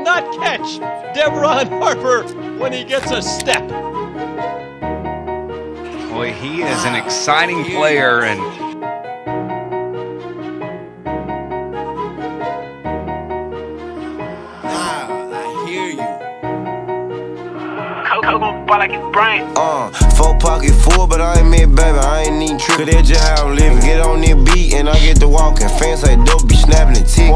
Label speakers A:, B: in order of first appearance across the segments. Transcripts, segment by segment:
A: will not catch Devron Harper when he gets a step.
B: Boy, he is an exciting player and
C: like it's brain.
D: Uh, full pocket full, but I ain't me, baby. I ain't need trick. Cause that's just how I'm living. Get on the beat and I get to walking. Fans say dope be snapping the tick.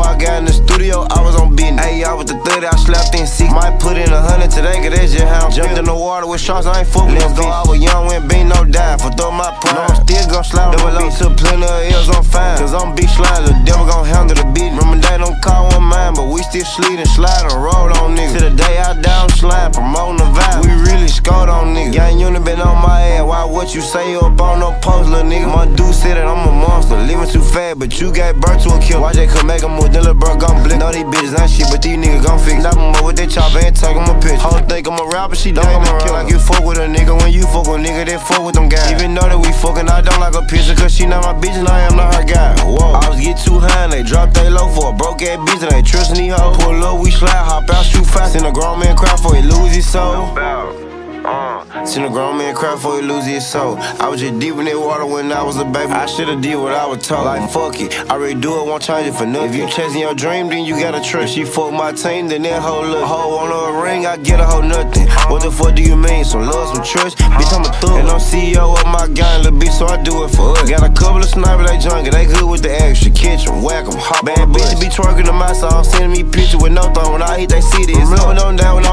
D: Business. With the 30, I slapped in six. Might put in a hundred today, cause that's just how I'm Jumped in the water with sharks, I ain't fucking Let's I was young when be no dime. For throw my pride. No, I'm still gon' slide Double up to plenty of L's, I'm fine. Cause I'm big slide, the devil gon' handle the beat. Remember they don't call one mine, but we still sleet and slide and roll on niggas. Till the day I down slide, promoting the vibe. We really scored on niggas. Gang unit been on my ass. Why what you say you up on no post, little nigga? My dude said that I'm a monster. Living too fast, but you got burnt to a kill. Watch they come make a move, then little bro gon' blink. Know these bitches ain't shit, but these niggas gon' fix. Knock them up with that chopper and take them a pitch. Whole think I'm a rapper, she don't me kill like you fuck with a nigga. When you fuck with a nigga, they fuck with them guys. Even though that we fucking, I don't like a picture, cause she not my bitch and I am not her guy. Whoa, I was get too high and they drop they low for a broke ass bitch and they trustin' these hoes. Pull up, we slide, hop out, shoot fast, and a grown man cry for he lose his soul. Uh, seen a grown man cry for he lose his soul. I was just deep in that water when I was a baby. I should've did what I was told. Like fuck it, I already do it, won't change it for nothing. If you chasing your dream, then you gotta trust. She fuck my team, then that whole look. Hoe on a ring, I get a whole nothing. What the fuck do you mean? Some love, some trust? Bitch, I'm a thug. And I'm CEO of my gang, little bitch, so I do it for us. Got a couple of snipers, they junkie, they good with the extra. Kitchen, whack them, hop Bad bitch be twerking to my song, sending me pictures with no thumb. When I hit, they see this. Remember them down with no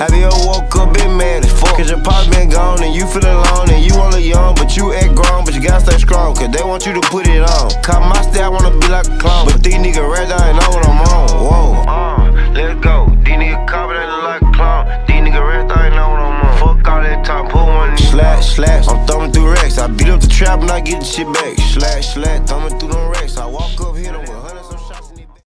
D: Have you ever woke up been mad as fuck. Cause your pops been gone and you feel alone and you only young, but you act grown, but you gotta stay strong. Cause they want you to put it on. Cause my style wanna be like a clown, but these niggas red I know what I'm on. Whoa, uh, let's go. These niggas look like a clown. These niggas red I know what I'm on. Fuck all that top, put one slash, slash. I'm thumbing through racks. I beat up the trap and I get the shit back. Slash, slash, thumbing through them racks. I walk up, hit them.